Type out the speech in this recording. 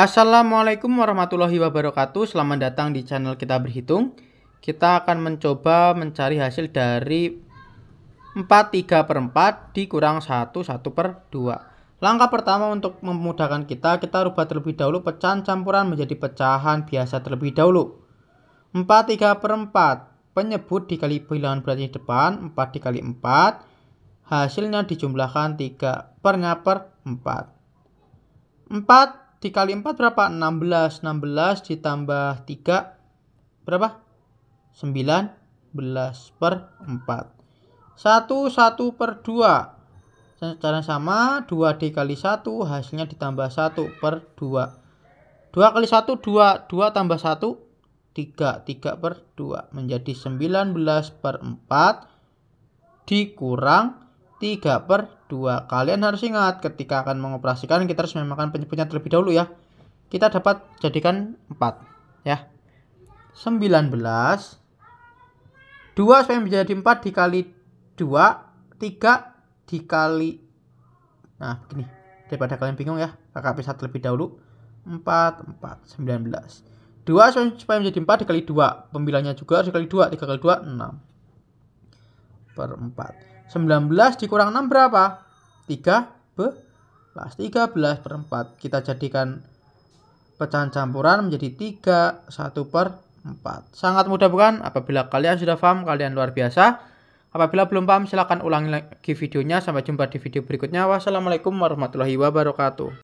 Assalamualaikum warahmatullahi wabarakatuh. Selamat datang di channel kita berhitung. Kita akan mencoba mencari hasil dari 4 3 per 4 dikurang 1 1 per 2 Langkah pertama untuk memudahkan kita Kita rubah terlebih dahulu pecahan campuran menjadi pecahan biasa terlebih dahulu. 4 3 per 4 Penyebut dikali bilangan berat di depan 4 dikali 4 Hasilnya dijumlahkan 3 pernya per 4 4 dikali 4 berapa? 16. 16 ditambah 3 berapa? 19 per 4. 1 1 per 2. Secara sama 2 dikali 1 hasilnya ditambah 1 per 2. 2 kali 1 2, 2 tambah 1 3, 3 per 2 menjadi 19 per 4 dikurang 3 per 2. Kalian harus ingat ketika akan mengoperasikan kita harus memakan penyebutnya terlebih dahulu ya. Kita dapat jadikan 4 ya. 19 2 supaya menjadi 4 dikali 2 3 dikali Nah, begini. Daripada kalian bingung ya, kakak bisa terlebih dahulu. 4 4 19. 2 supaya menjadi 4 dikali 2. Pembilangnya juga dikali 2, 3 kali 2 6 per 4. 19 dikurang 6 berapa? 13. 13 per 4. Kita jadikan pecahan campuran menjadi 3, 1 per 4. Sangat mudah bukan? Apabila kalian sudah paham, kalian luar biasa. Apabila belum paham, silahkan ulangi lagi videonya. Sampai jumpa di video berikutnya. Wassalamualaikum warahmatullahi wabarakatuh.